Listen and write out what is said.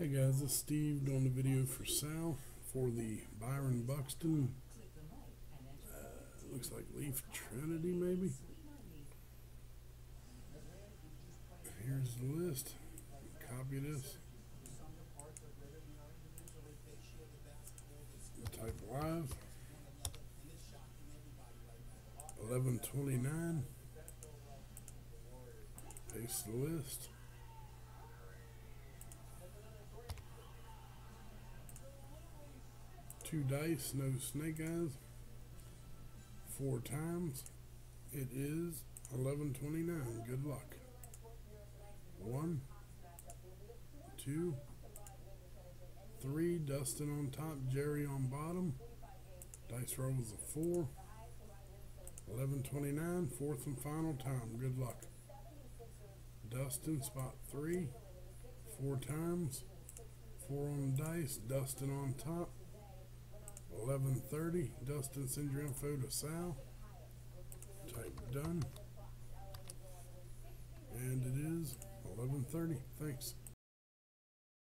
Hey guys, this is Steve doing the video for Sal for the Byron Buxton. Uh, looks like Leaf Trinity, maybe. Here's the list. Copy this. Type live. 1129. Paste the list. Two dice, no snake eyes. Four times. It is 1129. Good luck. One, two, three. Dustin on top, Jerry on bottom. Dice roll is a four. 1129, fourth and final time. Good luck. Dustin, spot three. Four times. Four on dice. Dustin on top. 1130. Dustin, send your info to Sal. Type done. And it is 1130. Thanks.